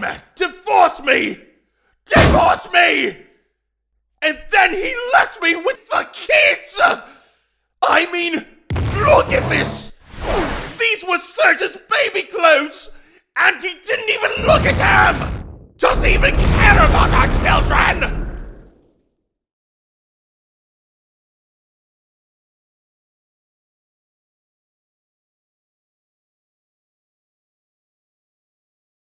man divorce me! Divorce me! And then he left me with the kids! I mean, look at this! These were Surge's baby clothes! And he didn't even look at them! Doesn't even care about our children!